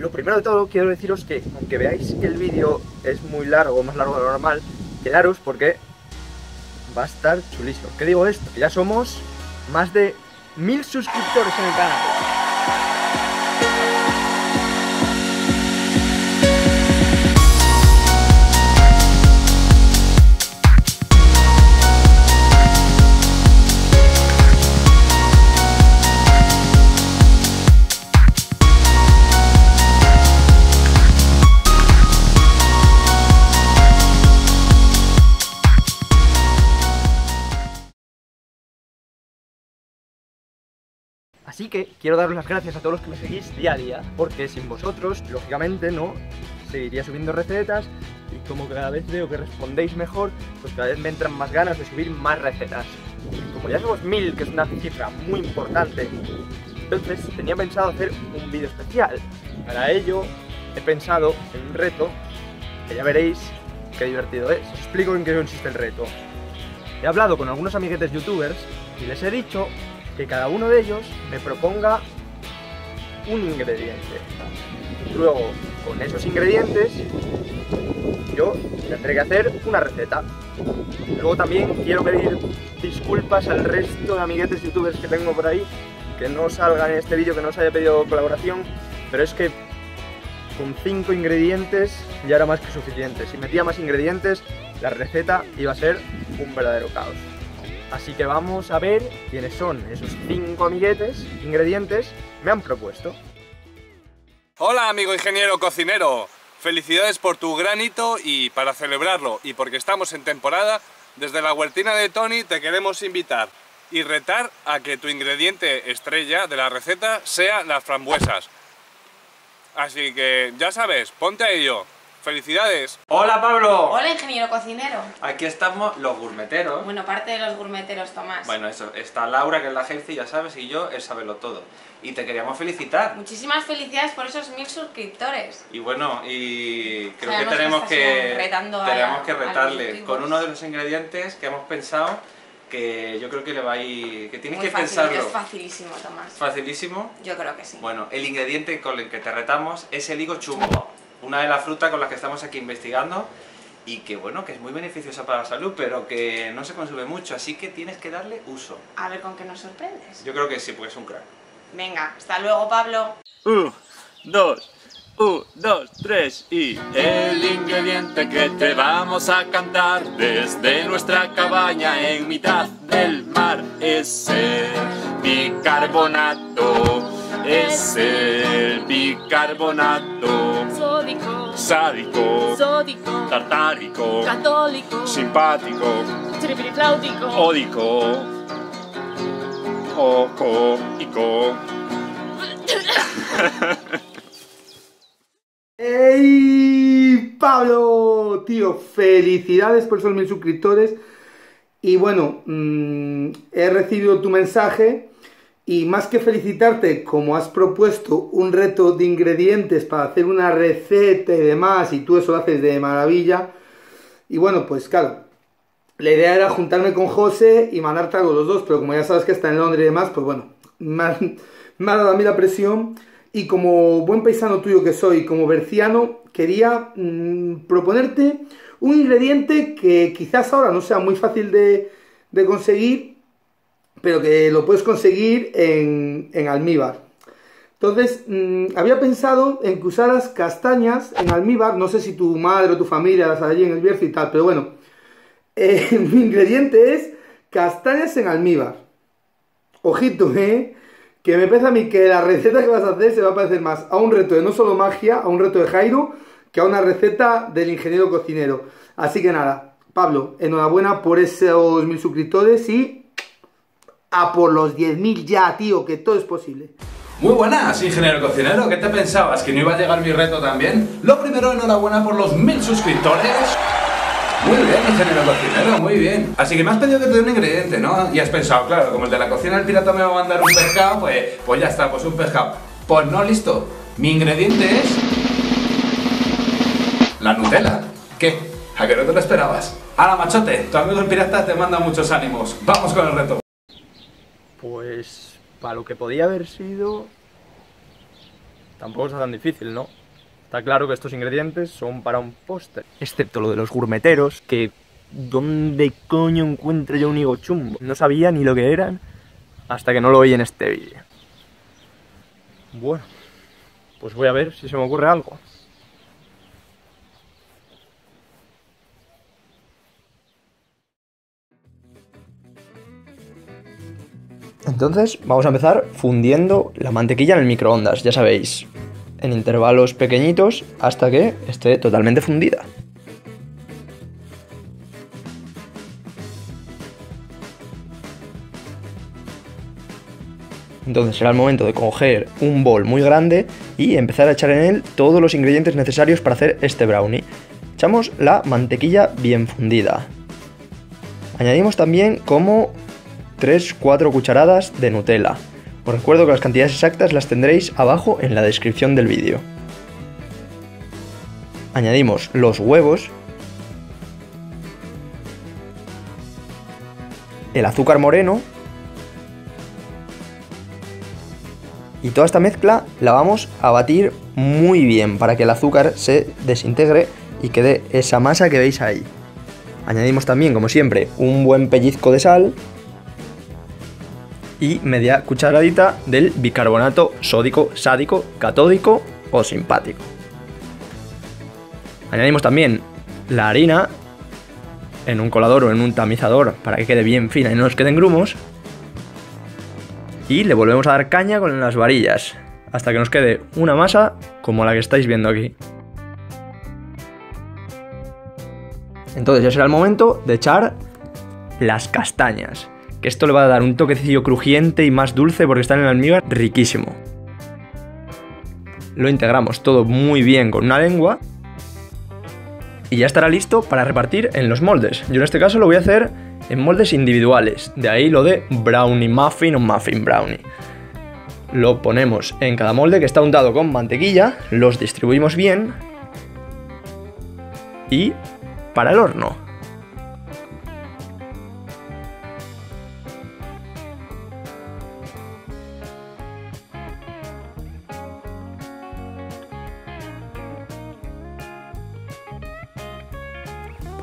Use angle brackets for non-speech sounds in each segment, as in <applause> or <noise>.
lo primero de todo quiero deciros que, aunque veáis que el vídeo es muy largo, más largo de lo normal, quedaros porque va a estar chulísimo. ¿Qué digo esto? Ya somos más de mil suscriptores en el canal. Así que quiero daros las gracias a todos los que me seguís día a día, porque sin vosotros, lógicamente, no seguiría subiendo recetas y como cada vez veo que respondéis mejor, pues cada vez me entran más ganas de subir más recetas. Como ya somos mil, que es una cifra muy importante, entonces tenía pensado hacer un vídeo especial. Para ello he pensado en un reto que ya veréis qué divertido es. Os explico en qué consiste el reto. He hablado con algunos amiguetes youtubers y les he dicho que cada uno de ellos me proponga un ingrediente. Luego, con esos ingredientes, yo tendré que hacer una receta. Luego también quiero pedir disculpas al resto de amiguetes youtubers que tengo por ahí, que no salgan en este vídeo, que no os haya pedido colaboración, pero es que con 5 ingredientes ya era más que suficiente. Si metía más ingredientes, la receta iba a ser un verdadero caos. Así que vamos a ver quiénes son esos cinco amiguetes, ingredientes, me han propuesto. Hola amigo ingeniero cocinero, felicidades por tu granito y para celebrarlo y porque estamos en temporada, desde la huertina de Tony te queremos invitar y retar a que tu ingrediente estrella de la receta sea las frambuesas. Así que ya sabes, ponte a ello. ¡Felicidades! ¡Hola, Pablo! Hola, ingeniero cocinero. Aquí estamos los gourmeteros. Bueno, parte de los gourmeteros, Tomás. Bueno, eso, está Laura, que es la jefe, ya sabes, y yo, el saberlo todo. Y te queríamos felicitar. Muchísimas felicidades por esos mil suscriptores. Y bueno, y creo Sabemos que tenemos que retando a- tenemos que retarle con uno de los ingredientes que hemos pensado que yo creo que le va a ir... que tienes Muy que fácil, pensarlo. Es facilísimo, Tomás. Facilísimo. Yo creo que sí. Bueno, el ingrediente con el que te retamos es el higo chumbo, una de las frutas con las que estamos aquí investigando y que bueno, que es muy beneficiosa para la salud, pero que no se consume mucho, así que tienes que darle uso. A ver con qué nos sorprendes. Yo creo que sí, porque es un crack. Venga, hasta luego, Pablo. Un, dos, un, dos, tres y... El ingrediente que te vamos a cantar desde nuestra cabaña en mitad del mar es el bicarbonato, es el bicarbonato. Sódico, sádico, sódico, tartárico, católico, simpático, tripirifláutico, ódico, oco, ico. ¡Ey! Pablo, tío, felicidades por esos mil suscriptores. Y bueno, mm, he recibido tu mensaje y más que felicitarte, como has propuesto un reto de ingredientes para hacer una receta y demás, y tú eso lo haces de maravilla. Y bueno, pues claro, la idea era juntarme con José y mandarte algo los dos, pero como ya sabes que está en Londres y demás, pues bueno, <laughs> me ha, dado a mí la presión. Y como buen paisano tuyo que soy, como berciano, quería mm, proponerte un ingrediente que quizás ahora no sea muy fácil de conseguir, pero que lo puedes conseguir en, en almíbar. Entonces, mm, había pensado en que usaras castañas en almíbar, no sé si tu madre o tu familia las hay en el Bierzo y tal, pero bueno, <laughs> eh, mi ingrediente es castañas en almíbar. Ojito, ¿eh? Que me parece a mí que la receta que vas a hacer se va a parecer más a un reto de no solo magia, a un reto de Jairo, que a una receta del ingeniero cocinero. Así que nada, Pablo, enhorabuena por esos mil suscriptores y a por los 10.000 ya, tío, que todo es posible. Muy buenas, ingeniero cocinero. ¿Qué te pensabas? ¿Que no iba a llegar mi reto también? Lo primero, enhorabuena por los mil suscriptores. Muy bien, ingeniero cocinero, muy bien. Así que me has pedido que te dé un ingrediente, ¿no? Y has pensado, claro, como el de la cocina del pirata me va a mandar un pescado, pues, pues ya está, pues un pescado. Pues no, listo. Mi ingrediente es... La Nutella. ¿Qué? ¿A que no te lo esperabas? Ahora, machote, tu amigo el pirata te manda muchos ánimos. Vamos con el reto. Pues para lo que podía haber sido... tampoco está tan difícil, ¿no? Está claro que estos ingredientes son para un póster. Excepto lo de los gourmeteros, que... ¿Dónde coño encuentro yo un higo chumbo? No sabía ni lo que eran hasta que no lo vi en este vídeo. Bueno, pues voy a ver si se me ocurre algo. Entonces vamos a empezar fundiendo la mantequilla en el microondas, ya sabéis, en intervalos pequeñitos hasta que esté totalmente fundida. Entonces será el momento de coger un bol muy grande y empezar a echar en él todos los ingredientes necesarios para hacer este brownie. Echamos la mantequilla bien fundida. Añadimos también como 3-4 cucharadas de Nutella. Os recuerdo que las cantidades exactas las tendréis abajo en la descripción del vídeo. Añadimos los huevos, el azúcar moreno y toda esta mezcla la vamos a batir muy bien para que el azúcar se desintegre y quede esa masa que veis ahí. Añadimos también, como siempre, un buen pellizco de sal y media cucharadita del bicarbonato sódico, sádico, catódico o simpático. Añadimos también la harina en un colador o en un tamizador para que quede bien fina y no nos queden grumos. Y le volvemos a dar caña con las varillas hasta que nos quede una masa como la que estáis viendo aquí. Entonces ya será el momento de echar las castañas que esto le va a dar un toquecillo crujiente y más dulce porque está en el almíbar riquísimo. Lo integramos todo muy bien con una lengua y ya estará listo para repartir en los moldes. Yo en este caso lo voy a hacer en moldes individuales, de ahí lo de brownie muffin o muffin brownie. Lo ponemos en cada molde que está untado con mantequilla, los distribuimos bien y para el horno.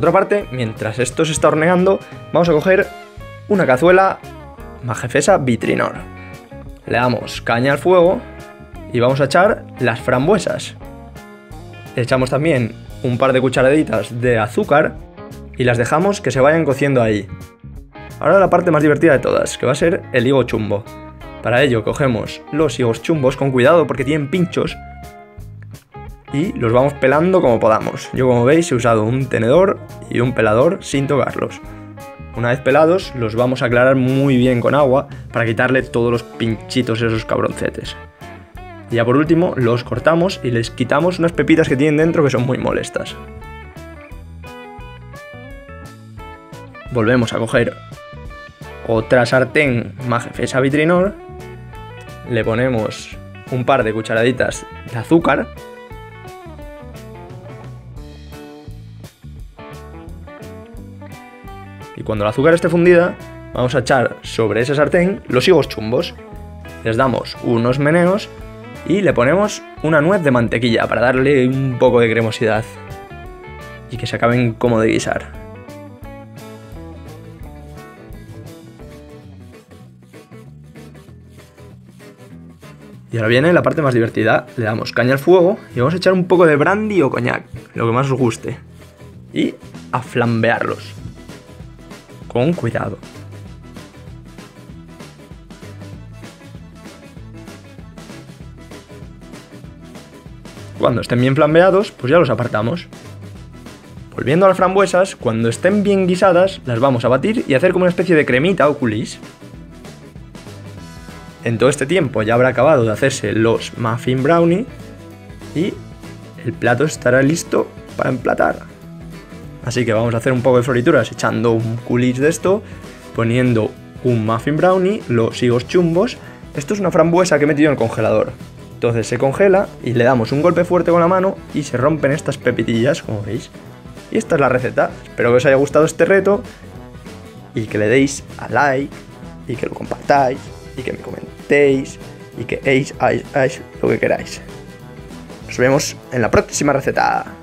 Por otra parte, mientras esto se está horneando, vamos a coger una cazuela Majefesa Vitrinor. Le damos caña al fuego y vamos a echar las frambuesas. Echamos también un par de cucharaditas de azúcar y las dejamos que se vayan cociendo ahí. Ahora la parte más divertida de todas, que va a ser el higo chumbo. Para ello cogemos los higos chumbos con cuidado porque tienen pinchos y los vamos pelando como podamos. Yo como veis he usado un tenedor y un pelador sin tocarlos. Una vez pelados los vamos a aclarar muy bien con agua para quitarle todos los pinchitos esos cabroncetes. Y ya por último los cortamos y les quitamos unas pepitas que tienen dentro que son muy molestas. Volvemos a coger otra sartén Majefesa Vitrinor. Le ponemos un par de cucharaditas de azúcar Y cuando el azúcar esté fundida, vamos a echar sobre ese sartén los higos chumbos. Les damos unos meneos y le ponemos una nuez de mantequilla para darle un poco de cremosidad y que se acaben como de guisar. Y ahora viene la parte más divertida. Le damos caña al fuego y vamos a echar un poco de brandy o coñac, lo que más os guste. Y a flambearlos con cuidado. Cuando estén bien flambeados, pues ya los apartamos. Volviendo a las frambuesas, cuando estén bien guisadas, las vamos a batir y hacer como una especie de cremita o coulis. En todo este tiempo ya habrá acabado de hacerse los muffin brownie y el plato estará listo para emplatar. Así que vamos a hacer un poco de florituras echando un coulis de esto, poniendo un muffin brownie, los higos chumbos. Esto es una frambuesa que he metido en el congelador. Entonces se congela y le damos un golpe fuerte con la mano y se rompen estas pepitillas, como veis. Y esta es la receta. Espero que os haya gustado este reto y que le deis a like y que lo compartáis y que me comentéis y que hagáis lo que queráis. Nos vemos en la próxima receta.